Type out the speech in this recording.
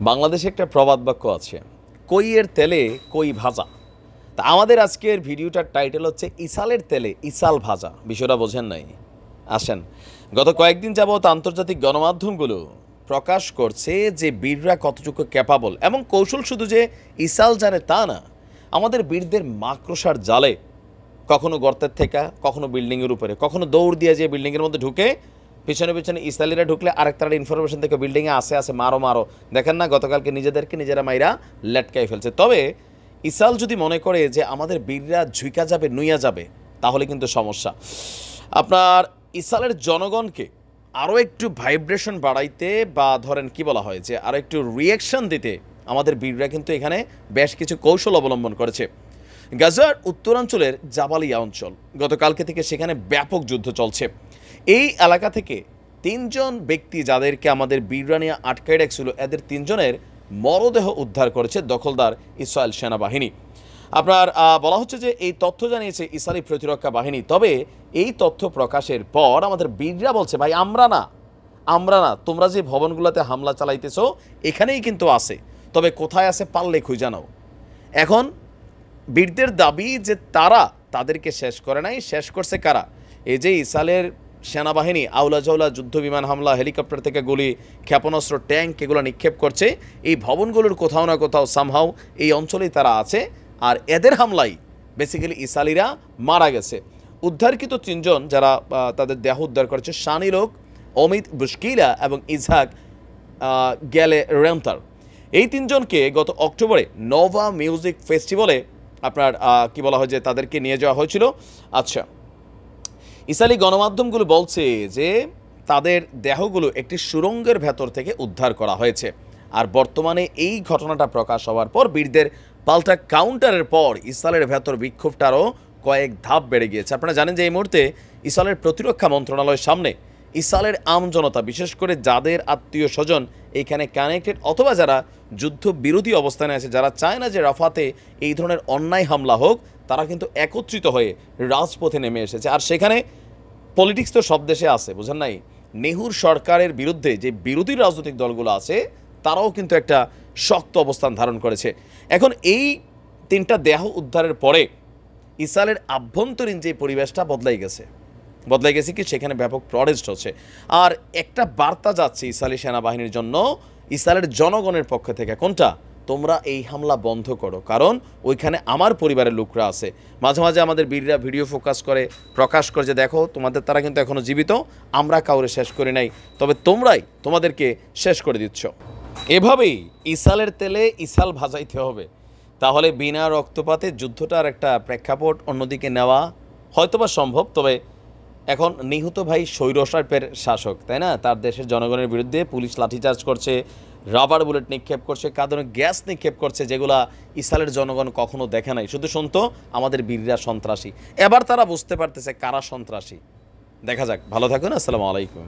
বাংলাদেশে একটা প্রবাদ বাক্য আছে, কইয়ের তেলে কই ভাজা? তা আমাদের আজকের ভিডিওটার টাইটেল হচ্ছে, ইসালের তেলে ইসাল ভাজা। বিষয়টা বোঝেন নাই? আসেন, গত কয়েকদিন যাবৎ আন্তর্জাতিক গণমাধ্যমগুলো প্রকাশ করছে যে বীররা কতটুকু ক্যাপাবল এবং কৌশল শুধু যে ইসাল জানে তা না, আমাদের বীরদের মাকড়সার জালে, কখনো গর্তের থেকে, কখনো বিল্ডিংয়ের উপরে, কখনো দৌড় দিয়ে যে বিল্ডিংয়ের মধ্যে ঢুকে পিছনে পিছনে ইসরায়েলিরা ঢুকলে আরেক তারা ইনফরমেশন থেকে বিল্ডিংয়ে আসে আসে মারো মারো। দেখেন না, গতকালকে নিজেদেরকে নিজেরা মাইরা লেটকাই ফেলছে। তবে ইসাল যদি মনে করে যে আমাদের বীররা ঝুঁকা যাবে, নুইয়া যাবে, তাহলে কিন্তু সমস্যা। আপনার ইসালের জনগণকে আরও একটু ভাইব্রেশন বাড়াইতে বা ধরেন কি বলা হয় যে আরও একটু রিয়াকশন দিতে আমাদের বীররা কিন্তু এখানে বেশ কিছু কৌশল অবলম্বন করেছে। গাজার উত্তরাঞ্চলের জাবালিয়া অঞ্চল গতকালকে থেকে সেখানে ব্যাপক যুদ্ধ চলছে। এই এলাকা থেকে তিনজন ব্যক্তি যাদেরকে আমাদের বীররা নিয়ে আটকায় রাখছিল, এদের তিনজনের মরদেহ উদ্ধার করেছে দখলদার ইসরায়েল সেনাবাহিনী। আপনার বলা হচ্ছে যে এই তথ্য জানিয়েছে ইসরায়েলি প্রতিরক্ষা বাহিনী। তবে এই তথ্য প্রকাশের পর আমাদের বীররা বলছে, ভাই, আমরা না আমরা না, তোমরা যে ভবনগুলোতে হামলা চালাইতেছো, এখানেই কিন্তু আছে। তবে কোথায় আছে পারলে খুঁজে নাও। এখন বীরদের দাবি যে তারা তাদেরকে শেষ করে নাই। শেষ করছে কারা? এই যে ইসালের সেনাবাহিনী আউলা জাউলা যুদ্ধ বিমান হামলা, হেলিকপ্টার থেকে গুলি, ক্ষেপণাস্ত্র, ট্যাঙ্ক এগুলো নিক্ষেপ করছে। এই ভবনগুলোর কোথাও না কোথাও সামহাও এই অঞ্চলেই তারা আছে। আর এদের হামলাই বেসিক্যালি ইসালিরা মারা গেছে। উদ্ধারকৃত তিনজন যারা তাদের দেহ উদ্ধার করেছে, শানি লোক, অমিত বুশকিলা এবং ইজহাক গ্যালে রেমতার। এই তিনজনকে গত অক্টোবরে নোভা মিউজিক ফেস্টিভ্যালে আপনার কি বলা হয় যে তাদেরকে নিয়ে যাওয়া হয়েছিল। আচ্ছা ইসালি গণমাধ্যমগুলো বলছে যে তাদের দেহগুলো একটি সুরঙ্গের ভেতর থেকে উদ্ধার করা হয়েছে। আর বর্তমানে এই ঘটনাটা প্রকাশ হওয়ার পর বীরদের পাল্টা কাউন্টারের পর ইসরায়েলের ভেতর বিক্ষোভটারও কয়েক ধাপ বেড়ে গিয়েছে। আপনারা জানেন যে এই মুহূর্তে ইসরায়েলের প্রতিরক্ষা মন্ত্রণালয়ের সামনে ইসরায়েলের আমজনতা বিশেষ করে যাদের আত্মীয় স্বজন এখানে কানেক্টেড অথবা যারা যুদ্ধ বিরোধী অবস্থানে আছে, যারা চায় না যে রাফাতে এই ধরনের অন্যায় হামলা হোক তারা কিন্তু একত্রিত হয়ে রাজপথে নেমে এসেছে। আর সেখানে পলিটিক্স তো সব দেশে আছে, বুঝেন নাই? নেহুর সরকারের বিরুদ্ধে যে বিরোধী রাজনৈতিক দলগুলো আছে, তারাও কিন্তু একটা শক্ত অবস্থান ধারণ করেছে। এখন এই তিনটা দেহ উদ্ধারের পরে ইসরায়েলের আভ্যন্তরীণ যে পরিবেশটা বদলাই গেছে বদলাই গেছে কি? সেখানে ব্যাপক প্রটেস্ট হচ্ছে। আর একটা বার্তা যাচ্ছে ইসরায়েলি সেনাবাহিনীর জন্য, ইসরায়েলের জনগণের পক্ষ থেকে। কোনটা? তোমরা এই হামলা বন্ধ করো। কারণ ওইখানে আমার পরিবারের লোকরা আছে। মাঝে মাঝে আমাদের বীররা ভিডিও ফোকাস করে, প্রকাশ করে যে দেখো, তোমাদের তারা কিন্তু এখনও জীবিত, আমরা কাউরে শেষ করি নাই। তবে তোমরাই তোমাদেরকে শেষ করে দিচ্ছ। এভাবেই ইসালের তেলে ইসাল ভাজাইতে হবে। তাহলে বিনা রক্তপাতে যুদ্ধটার একটা প্রেক্ষাপট অন্যদিকে নেওয়া হয়তোবা সম্ভব, তবে এখন নিহত ভাই স্বৈরশার্পের শাসক, তাই না? তার দেশের জনগণের বিরুদ্ধে পুলিশ লাঠিচার্জ করছে রাবার বুলেট নিক্ষেপ করছে, কাঁদনে গ্যাস নিক্ষেপ করছে, যেগুলা ইসরায়েলের জনগণ কখনো দেখে নাই। শুধু শুনতো, আমাদের বীররা সন্ত্রাসী। এবার তারা বুঝতে পারতেছে কারা সন্ত্রাসী। দেখা যাক, ভালো থাকুন, আসসালামু আলাইকুম।